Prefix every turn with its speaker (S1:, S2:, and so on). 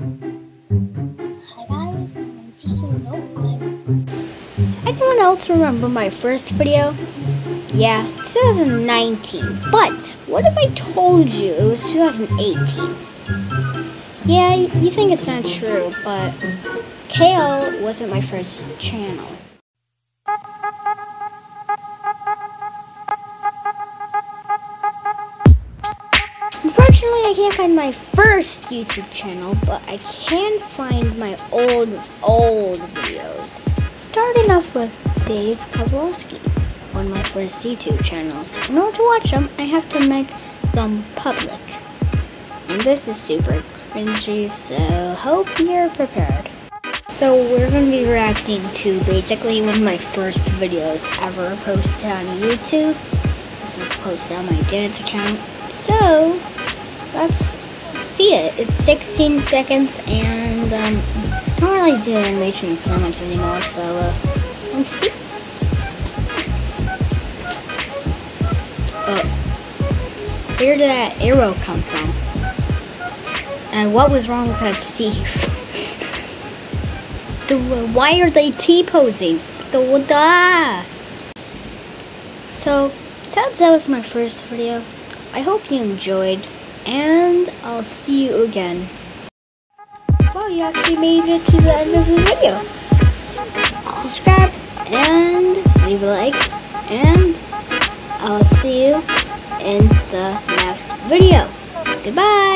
S1: Hi guys, just know. Anyone else remember my first video? Yeah, 2019. But what if I told you it was 2018? Yeah, you think it's not true, but Kale wasn't my first channel. Unfortunately, I can't find my first YouTube channel, but I can find my old, old videos. Starting off with Dave Kowalski, of my first YouTube channels. In order to watch them, I have to make them public. And this is super cringy, so hope you're prepared. So we're going to be reacting to basically one of my first videos ever posted on YouTube. This was posted on my dad's account. So, let's see it. It's 16 seconds and um, I don't really do animations so much anymore, so uh, let's see. Oh, where did that arrow come from? And what was wrong with that Steve? the, why are they T-posing? The, the, so, since that was my first video, I hope you enjoyed, and I'll see you again. Well, you actually made it to the end of the video. Subscribe and leave a like, and I'll see you in the next video. Goodbye!